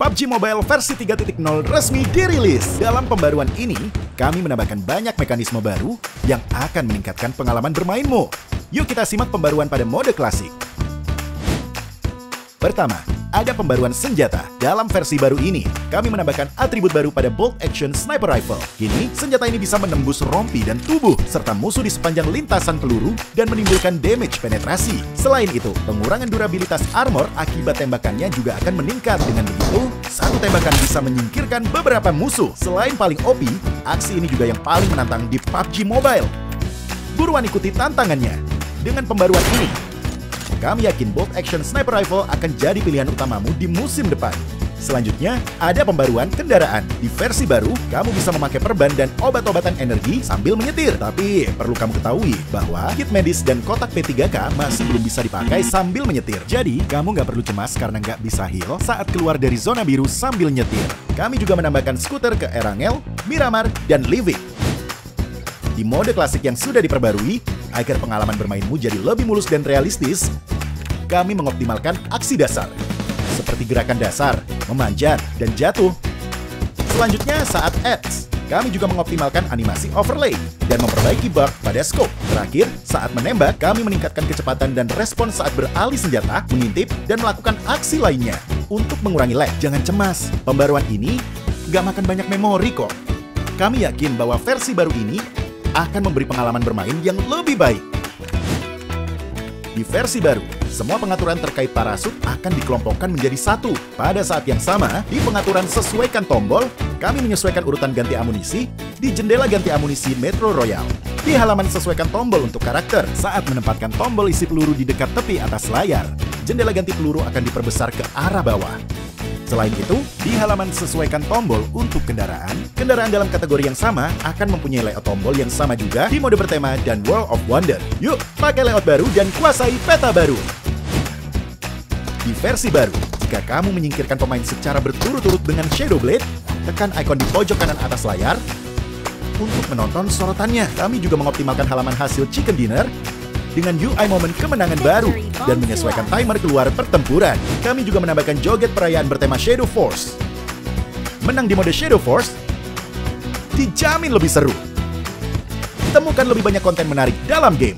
PUBG Mobile versi 3.0 resmi dirilis. Dalam pembaruan ini, kami menambahkan banyak mekanisme baru yang akan meningkatkan pengalaman bermainmu. Yuk kita simak pembaruan pada mode klasik. Pertama, ada pembaruan senjata. Dalam versi baru ini, kami menambahkan atribut baru pada Bolt Action Sniper Rifle. Kini, senjata ini bisa menembus rompi dan tubuh, serta musuh di sepanjang lintasan peluru dan menimbulkan damage penetrasi. Selain itu, pengurangan durabilitas armor akibat tembakannya juga akan meningkat. Dengan begitu, satu tembakan bisa menyingkirkan beberapa musuh. Selain paling OP, aksi ini juga yang paling menantang di PUBG Mobile. Buruan ikuti tantangannya. Dengan pembaruan ini, kami yakin Bolt Action Sniper Rifle akan jadi pilihan utamamu di musim depan. Selanjutnya, ada pembaruan kendaraan. Di versi baru, kamu bisa memakai perban dan obat-obatan energi sambil menyetir. Tapi, perlu kamu ketahui bahwa kit medis dan kotak P3K masih belum bisa dipakai sambil menyetir. Jadi, kamu nggak perlu cemas karena nggak bisa heal saat keluar dari zona biru sambil nyetir. Kami juga menambahkan skuter ke Erangel, Miramar, dan Livik. Di mode klasik yang sudah diperbarui, agar pengalaman bermainmu jadi lebih mulus dan realistis, kami mengoptimalkan aksi dasar, seperti gerakan dasar, memanjat, dan jatuh. Selanjutnya, saat ads, kami juga mengoptimalkan animasi overlay dan memperbaiki bug pada scope. Terakhir, saat menembak, kami meningkatkan kecepatan dan respon saat beralih senjata, mengintip, dan melakukan aksi lainnya. Untuk mengurangi lag, jangan cemas. Pembaruan ini nggak makan banyak memori kok. Kami yakin bahwa versi baru ini akan memberi pengalaman bermain yang lebih baik. Di versi baru, semua pengaturan terkait parasut akan dikelompokkan menjadi satu. Pada saat yang sama, di pengaturan sesuaikan tombol, kami menyesuaikan urutan ganti amunisi di jendela ganti amunisi Metro Royal. Di halaman sesuaikan tombol untuk karakter, saat menempatkan tombol isi peluru di dekat tepi atas layar, jendela ganti peluru akan diperbesar ke arah bawah. Selain itu, di halaman sesuaikan tombol untuk kendaraan, kendaraan dalam kategori yang sama akan mempunyai layout tombol yang sama juga di mode bertema dan World of Wonder. Yuk, pakai layout baru dan kuasai peta baru. Di versi baru, jika kamu menyingkirkan pemain secara berturut-turut dengan Shadow Blade, tekan ikon di pojok kanan atas layar untuk menonton sorotannya. Kami juga mengoptimalkan halaman hasil Chicken Dinner dengan UI momen kemenangan baru dan menyesuaikan timer keluar pertempuran. Kami juga menambahkan joget perayaan bertema Shadow Force. Menang di mode Shadow Force dijamin lebih seru. Temukan lebih banyak konten menarik dalam game.